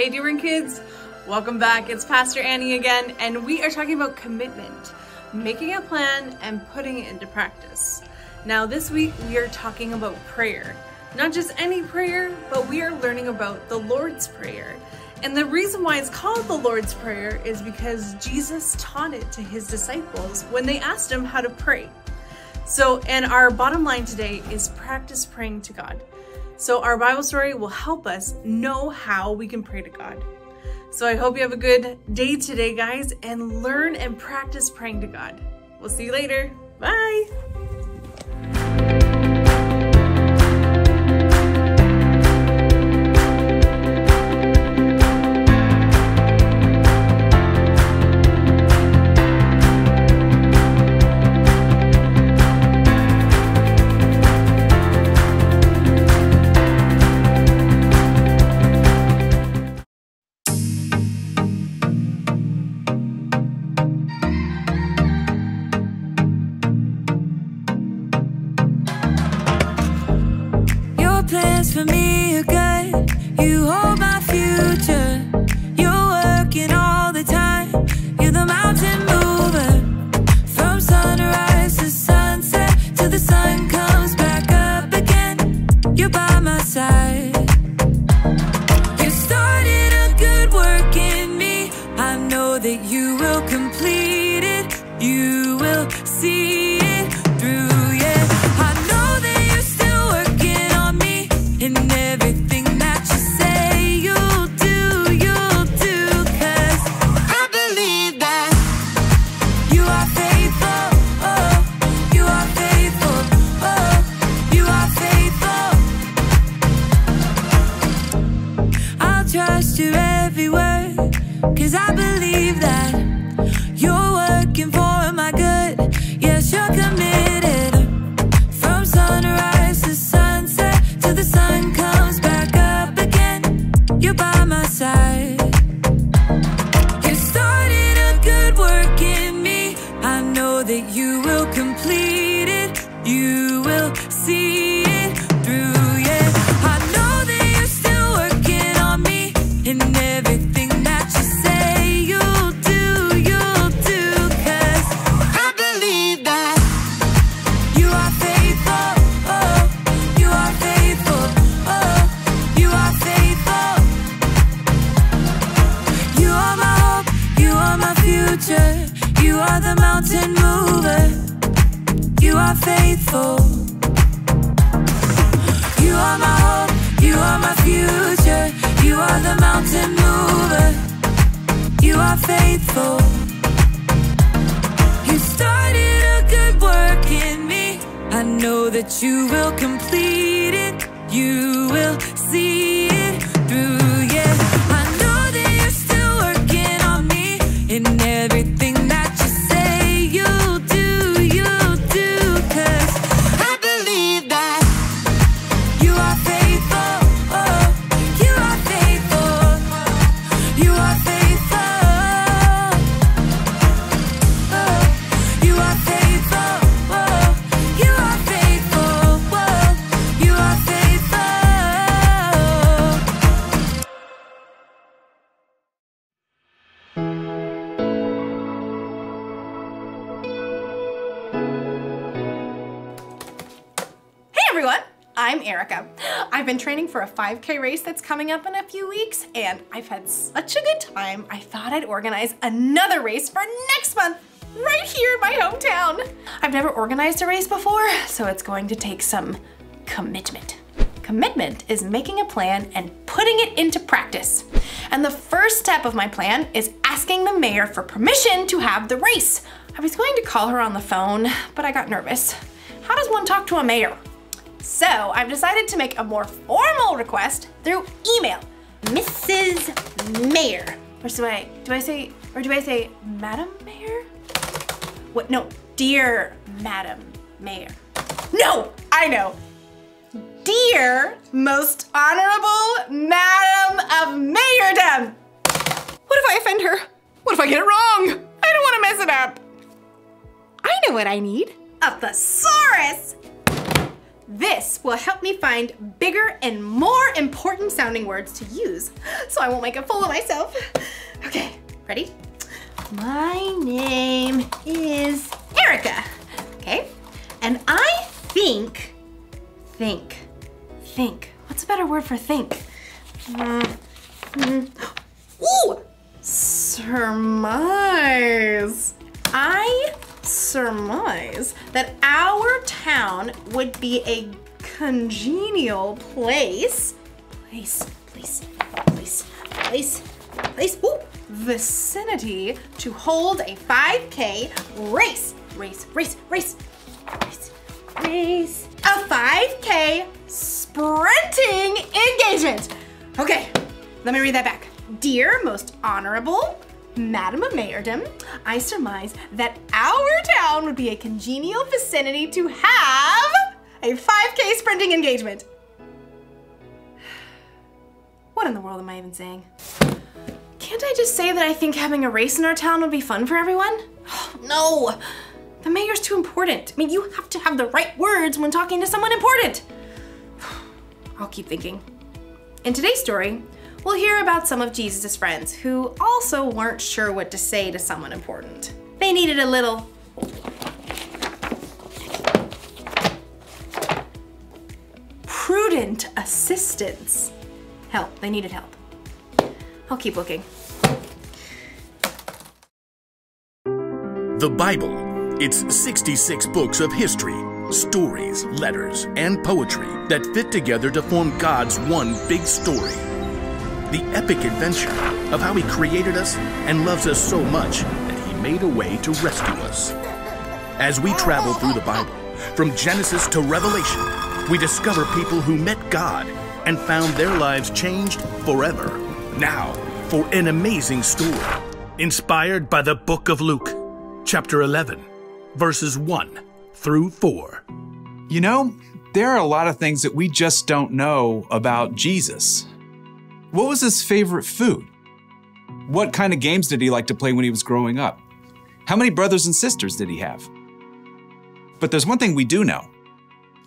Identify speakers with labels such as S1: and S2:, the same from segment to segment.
S1: Hey Deer Run kids, welcome back. It's Pastor Annie again, and we are talking about commitment, making a plan and putting it into practice. Now this week we are talking about prayer. Not just any prayer, but we are learning about the Lord's Prayer. And the reason why it's called the Lord's Prayer is because Jesus taught it to his disciples when they asked him how to pray. So, and our bottom line today is practice praying to God. So our Bible story will help us know how we can pray to God. So I hope you have a good day today, guys, and learn and practice praying to God. We'll see you later. Bye.
S2: My future. Faithful. You started a good work in me. I know that you will complete it. You will see it through, yeah.
S3: I'm Erica. I've been training for a 5K race that's coming up in a few weeks, and I've had such a good time, I thought I'd organize another race for next month, right here in my hometown. I've never organized a race before, so it's going to take some commitment. Commitment is making a plan and putting it into practice. And the first step of my plan is asking the mayor for permission to have the race. I was going to call her on the phone, but I got nervous. How does one talk to a mayor? So I've decided to make a more formal request through email. Mrs. Mayor. Or do I do I say or do I say Madam Mayor? What no, dear Madam Mayor. No, I know. Dear most honorable Madam of Mayordom. What if I offend her? What if I get it wrong? I don't want to mess it up. I know what I need. A thesaurus. This will help me find bigger and more important sounding words to use so I won't make a fool of myself. Okay, ready? My name is Erica. Okay, and I think, think, think. What's a better word for think? Mm, mm. Ooh, surmise. I surmise that our town would be a congenial place. Place, place, place, place, place. Ooh, vicinity to hold a 5K race. Race, race, race, race, race. A 5K sprinting engagement. Okay, let me read that back. Dear most honorable Madam of Mayordom, I surmise that our town would be a congenial vicinity to have a 5K sprinting engagement. What in the world am I even saying? Can't I just say that I think having a race in our town would be fun for everyone? no, the mayor's too important. I mean, you have to have the right words when talking to someone important. I'll keep thinking. In today's story, we'll hear about some of Jesus' friends who also weren't sure what to say to someone important. They needed a little prudent assistance. Help, they needed help. I'll keep looking.
S4: The Bible. It's 66 books of history, stories, letters, and poetry that fit together to form God's one big story. The epic adventure of how He created us and loves us so much that He made a way to rescue us. As we travel through the Bible, from Genesis to Revelation, we discover people who met God and found their lives changed forever. Now, for an amazing story, inspired by the book of Luke, chapter 11, verses 1 through 4.
S5: You know, there are a lot of things that we just don't know about Jesus. What was his favorite food? What kind of games did he like to play when he was growing up? How many brothers and sisters did he have? But there's one thing we do know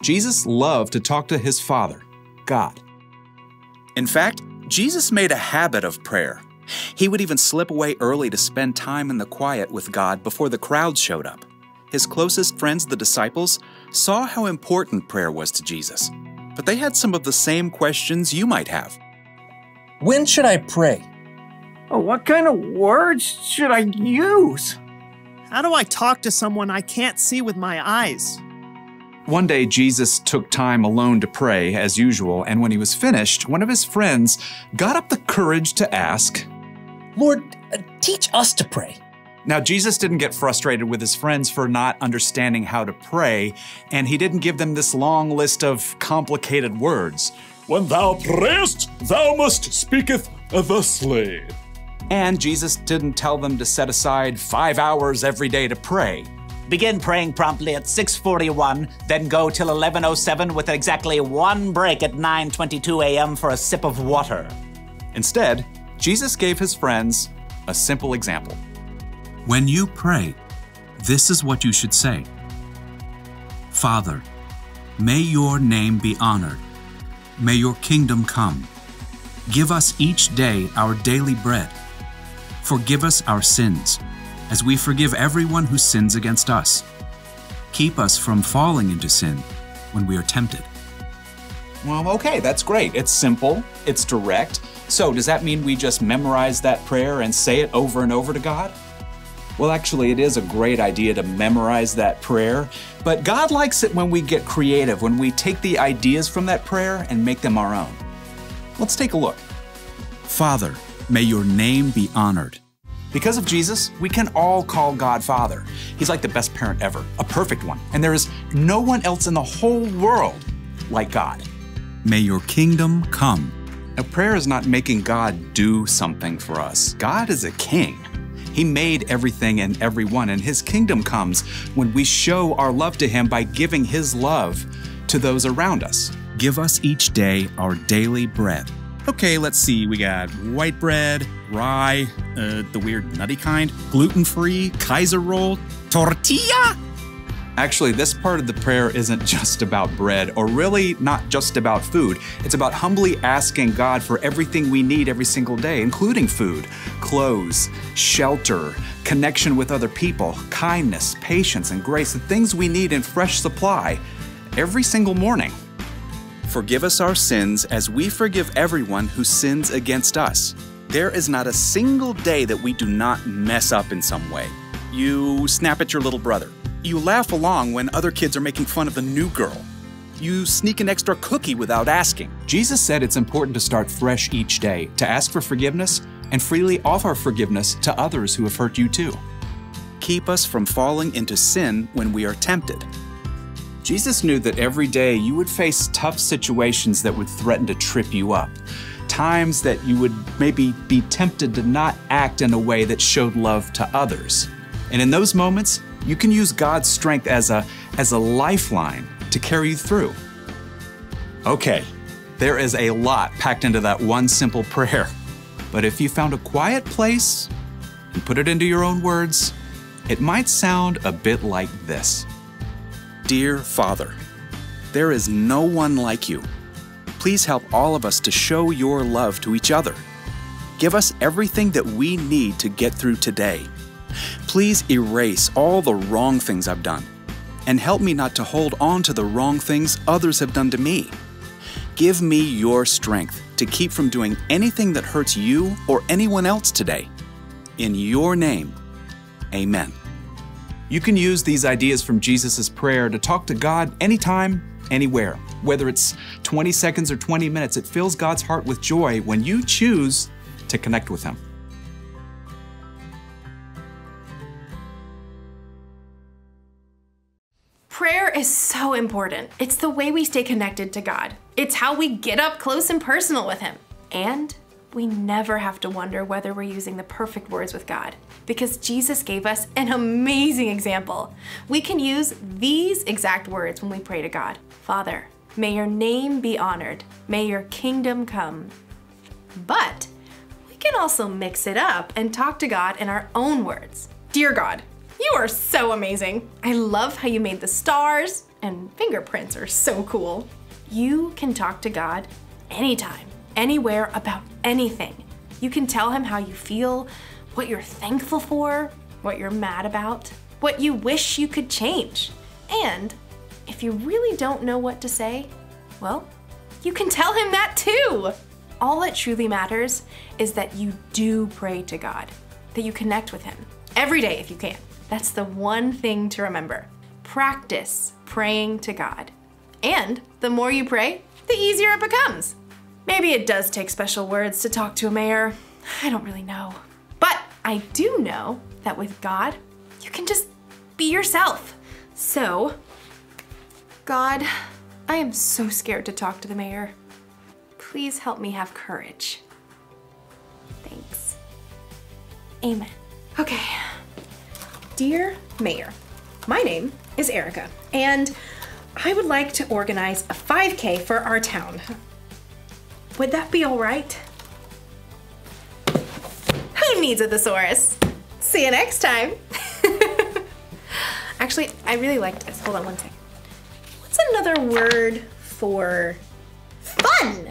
S5: Jesus loved to talk to his Father, God.
S6: In fact, Jesus made a habit of prayer. He would even slip away early to spend time in the quiet with God before the crowd showed up. His closest friends, the disciples, saw how important prayer was to Jesus, but they had some of the same questions you might have.
S7: When should I pray?
S8: Oh, what kind of words should I use?
S9: How do I talk to someone I can't see with my eyes?
S5: One day, Jesus took time alone to pray, as usual, and when he was finished, one of his friends got up the courage to ask,
S7: Lord, uh, teach us to pray.
S5: Now, Jesus didn't get frustrated with his friends for not understanding how to pray, and he didn't give them this long list of complicated words.
S10: When thou prayest, thou must speaketh thusly.
S5: And Jesus didn't tell them to set aside five hours every day to pray.
S11: Begin praying promptly at 6:41, then go till 11:07 with exactly one break at 9:22 a.m. for a sip of water.
S5: Instead, Jesus gave his friends a simple example.
S12: When you pray, this is what you should say Father, may your name be honored. May your kingdom come. Give us each day our daily bread. Forgive us our sins, as we forgive everyone who sins against us. Keep us from falling into sin when we are tempted.
S5: Well, okay, that's great. It's simple, it's direct. So, does that mean we just memorize that prayer and say it over and over to God? Well, actually, it is a great idea to memorize that prayer, but God likes it when we get creative, when we take the ideas from that prayer and make them our own. Let's take a look.
S12: Father, may your name be honored.
S5: Because of Jesus, we can all call God Father. He's like the best parent ever, a perfect one, and there is no one else in the whole world like God.
S12: May your kingdom come.
S5: Now, prayer is not making God do something for us. God is a king. He made everything and everyone, and His kingdom comes when we show our love to Him by giving His love to those around us.
S12: Give us each day our daily bread.
S6: Okay, let's see. We got white bread, rye, uh, the weird nutty kind, gluten free, Kaiser roll, tortilla.
S5: Actually, this part of the prayer isn't just about bread, or really not just about food. It's about humbly asking God for everything we need every single day, including food, clothes, shelter, connection with other people, kindness, patience, and grace, the things we need in fresh supply every single morning.
S6: Forgive us our sins as we forgive everyone who sins against us. There is not a single day that we do not mess up in some way. You snap at your little brother. You laugh along when other kids are making fun of the new girl. You sneak an extra cookie without asking.
S5: Jesus said it's important to start fresh each day, to ask for forgiveness, and freely offer forgiveness to others who have hurt you too.
S6: Keep us from falling into sin when we are tempted.
S5: Jesus knew that every day you would face tough situations that would threaten to trip you up. Times that you would maybe be tempted to not act in a way that showed love to others. And in those moments, you can use God's strength as a, as a lifeline to carry you through. Okay, there is a lot packed into that one simple prayer. But if you found a quiet place and put it into your own words, it might sound a bit like this
S6: Dear Father, there is no one like you. Please help all of us to show your love to each other. Give us everything that we need to get through today. Please erase all the wrong things I've done and help me not to hold on to the wrong things others have done to me. Give me your strength to keep from doing anything that hurts you or anyone else today. In your name, amen.
S5: You can use these ideas from Jesus' prayer to talk to God anytime, anywhere. Whether it's 20 seconds or 20 minutes, it fills God's heart with joy when you choose to connect with Him.
S3: Important. It's the way we stay connected to God. It's how we get up close and personal with Him. And we never have to wonder whether we're using the perfect words with God because Jesus gave us an amazing example. We can use these exact words when we pray to God Father, may your name be honored, may your kingdom come. But we can also mix it up and talk to God in our own words. Dear God, you are so amazing. I love how you made the stars, and fingerprints are so cool. You can talk to God anytime, anywhere about anything. You can tell him how you feel, what you're thankful for, what you're mad about, what you wish you could change. And if you really don't know what to say, well, you can tell him that too. All that truly matters is that you do pray to God, that you connect with him every day if you can. That's the one thing to remember. Practice praying to God. And the more you pray, the easier it becomes. Maybe it does take special words to talk to a mayor. I don't really know. But I do know that with God, you can just be yourself. So, God, I am so scared to talk to the mayor. Please help me have courage. Thanks. Amen. Okay. Dear Mayor, my name is Erica, and I would like to organize a 5K for our town. Would that be all right? Who needs a thesaurus? See you next time. Actually, I really liked this. Hold on one second. What's another word for fun?